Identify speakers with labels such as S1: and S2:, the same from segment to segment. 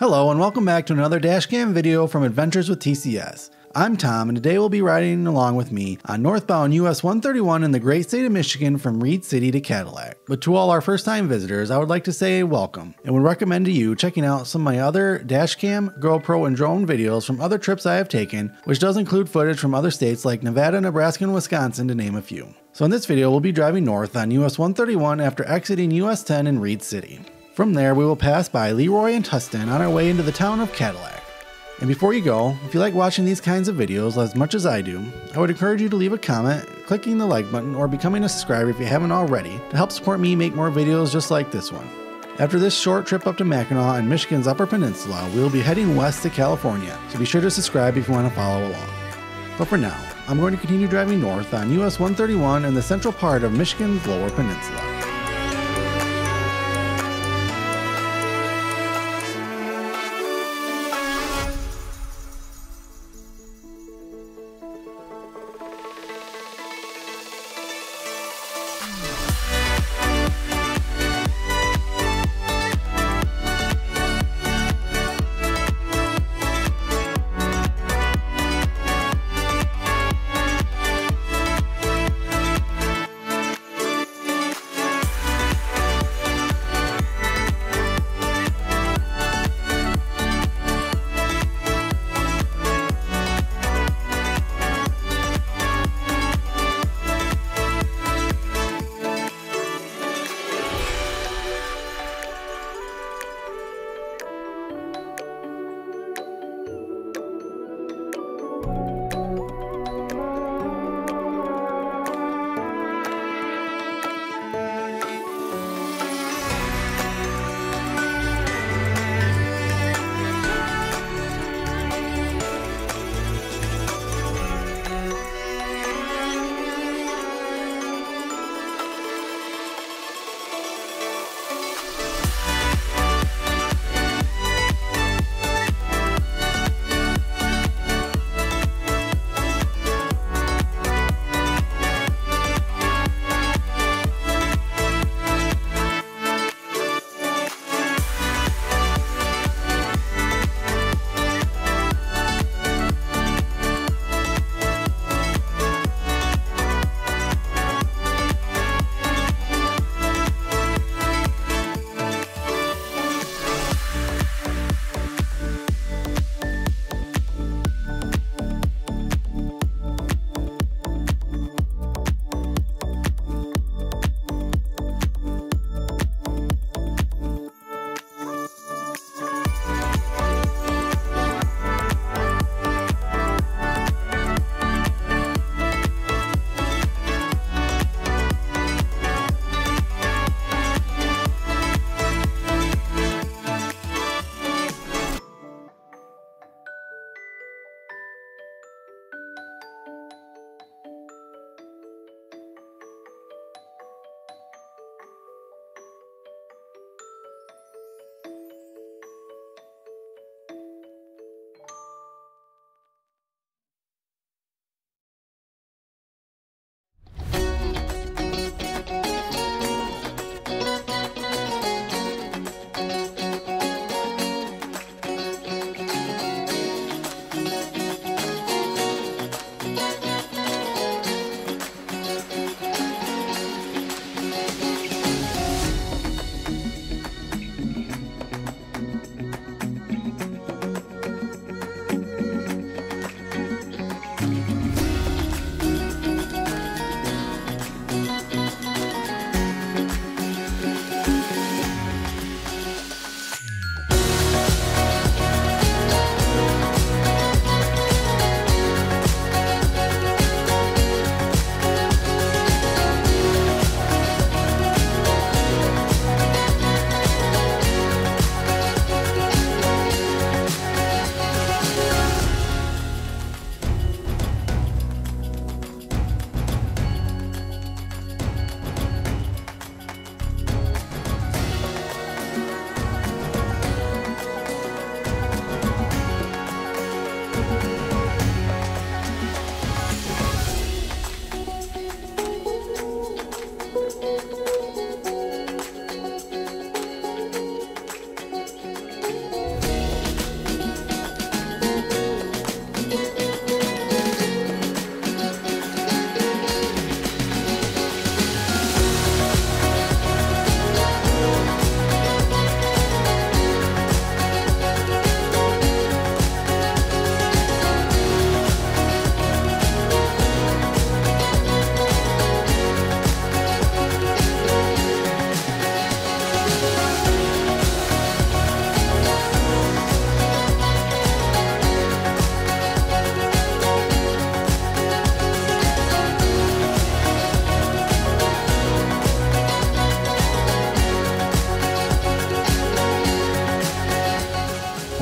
S1: Hello and welcome back to another dashcam video from Adventures with TCS. I'm Tom and today we'll be riding along with me on northbound US 131 in the great state of Michigan from Reed City to Cadillac. But to all our first time visitors, I would like to say welcome and would recommend to you checking out some of my other dashcam, GoPro, and drone videos from other trips I have taken, which does include footage from other states like Nevada, Nebraska, and Wisconsin to name a few. So in this video, we'll be driving north on US 131 after exiting US 10 in Reed City. From there, we will pass by Leroy and Tustin on our way into the town of Cadillac. And before you go, if you like watching these kinds of videos as much as I do, I would encourage you to leave a comment, clicking the like button, or becoming a subscriber if you haven't already to help support me make more videos just like this one. After this short trip up to Mackinac and Michigan's Upper Peninsula, we will be heading west to California, so be sure to subscribe if you want to follow along. But for now, I'm going to continue driving north on US 131 in the central part of Michigan's Lower Peninsula.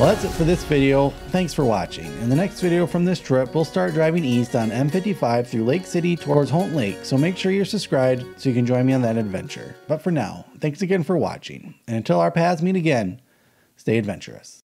S1: Well, that's it for this video. Thanks for watching. In the next video from this trip, we'll start driving east on M55 through Lake City towards Houghton Lake, so make sure you're subscribed so you can join me on that adventure. But for now, thanks again for watching, and until our paths meet again, stay adventurous.